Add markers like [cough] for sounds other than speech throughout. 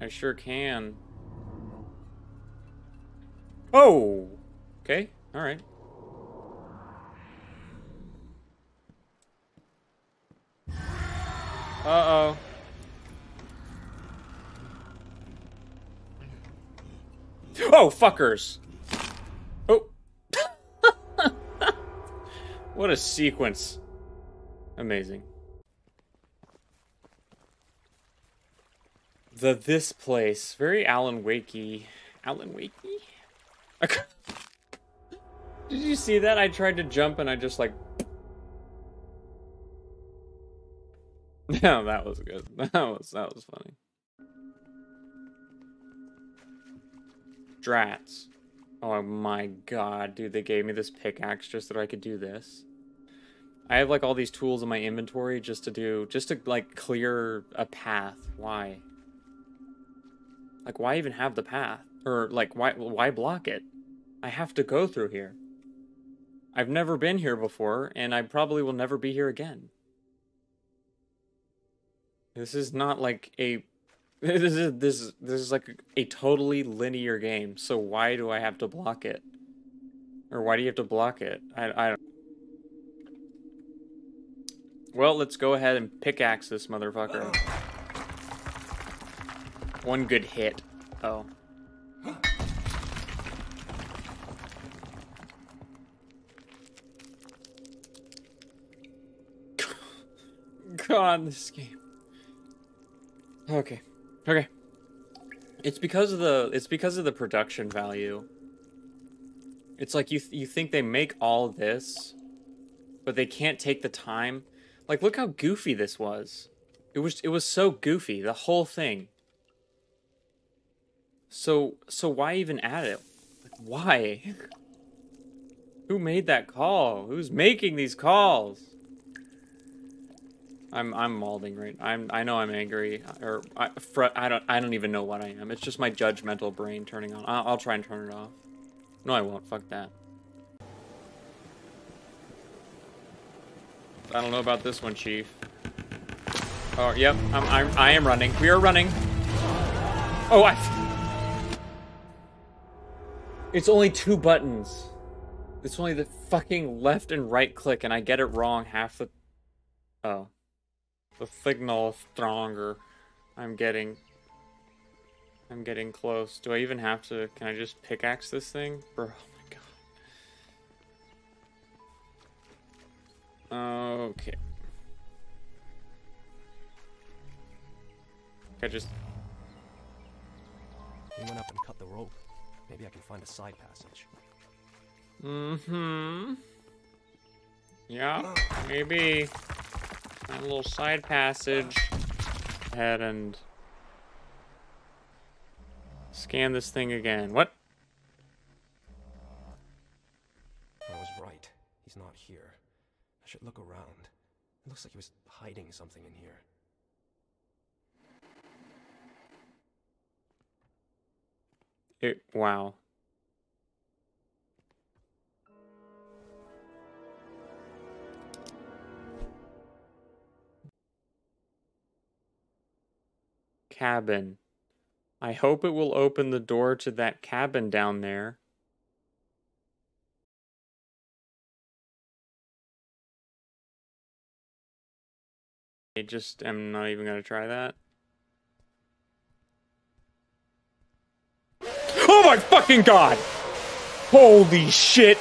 I sure can. Oh! Okay, alright. Uh-oh. Oh, fuckers! Oh! [laughs] what a sequence. Amazing. The this place. Very Alan Wakey. Alan Wakey? Did you see that? I tried to jump and I just like [laughs] Yeah, that was good. [laughs] That was that was funny. Drats. Oh my god, dude, they gave me this pickaxe just that I could do this. I have like all these tools in my inventory just to do just to like clear a path. Why? Like why even have the path? Or like why why block it? I have to go through here. I've never been here before and I probably will never be here again. This is not like a [laughs] this is this is this is like a totally linear game. So why do I have to block it? Or why do you have to block it? I I don't Well, let's go ahead and pickaxe this motherfucker. One good hit. Oh. [laughs] God, this game. Okay. Okay. It's because of the it's because of the production value. It's like you th you think they make all this, but they can't take the time. Like look how goofy this was. It was it was so goofy, the whole thing. So so why even add it? Why? Who made that call? Who's making these calls? I'm I'm malding right. I'm I know I'm angry or I I don't I don't even know what I am. It's just my judgmental brain turning on. I'll, I'll try and turn it off. No, I won't. Fuck that. I don't know about this one, Chief. Oh, yep. I'm I'm I am running. We are running. Oh, I. It's only two buttons. It's only the fucking left and right click, and I get it wrong half the. Oh. The signal stronger. I'm getting... I'm getting close. Do I even have to... Can I just pickaxe this thing? Bro, oh my god. Okay. I just... He went up and cut the rope. Maybe I can find a side passage. Mm-hmm. Yeah, [gasps] maybe a little side passage. Head and scan this thing again. What? I was right. He's not here. I should look around. It looks like he was hiding something in here. It, wow. cabin. I hope it will open the door to that cabin down there. I just am not even gonna try that. Oh my fucking god! Holy shit!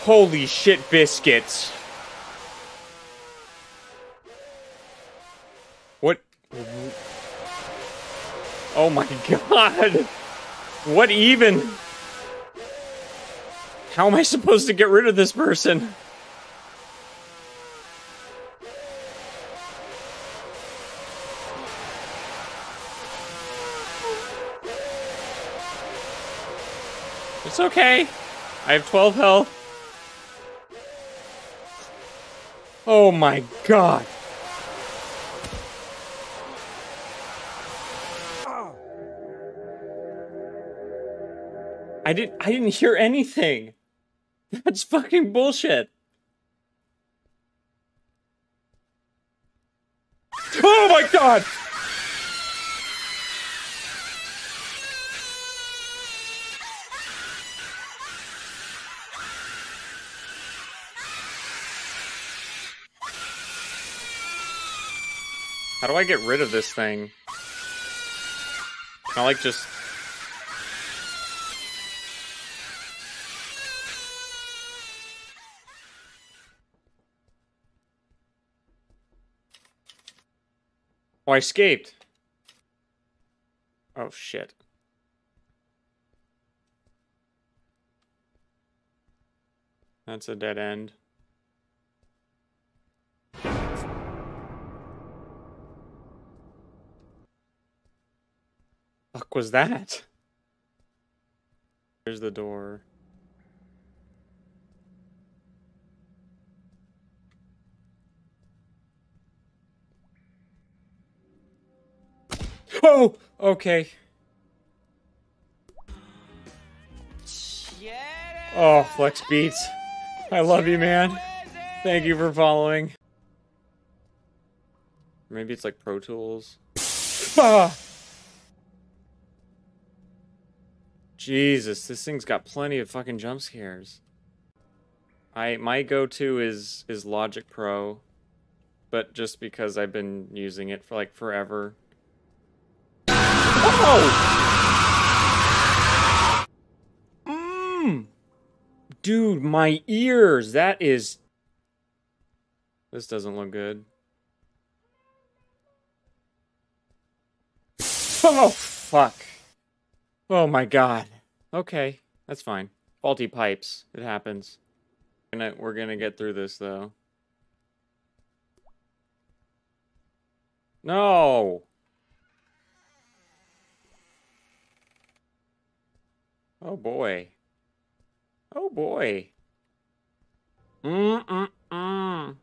Holy shit biscuits! What? Oh my god! What even? How am I supposed to get rid of this person? It's okay. I have 12 health. Oh my god. I didn't I didn't hear anything. [laughs] That's fucking bullshit. Oh my god! How do I get rid of this thing? Can I like just... Oh, I escaped. Oh, shit. That's a dead end. Fuck was that? Here's the door. Oh, okay. Oh, Flex Beats. I love you, man. Thank you for following. Maybe it's like Pro Tools. [laughs] Ah! Jesus, this thing's got plenty of fucking jump scares. I my go-to is is Logic Pro, but just because I've been using it for like forever. Oh! Mmm! Dude, my ears! That is... This doesn't look good. Oh, fuck. Oh my god. Okay, that's fine. Faulty pipes. It happens. We're gonna, we're gonna get through this, though. No! Oh boy. Oh boy. Mm-mm-mm.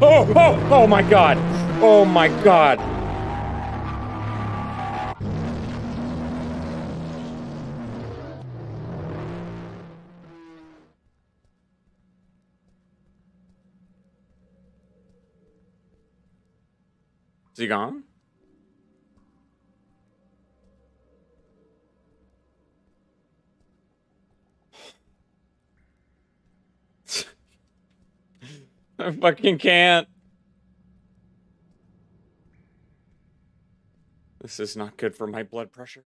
Oh, oh, oh my god. Oh my god. Is he gone? I fucking can't. This is not good for my blood pressure.